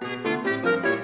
Música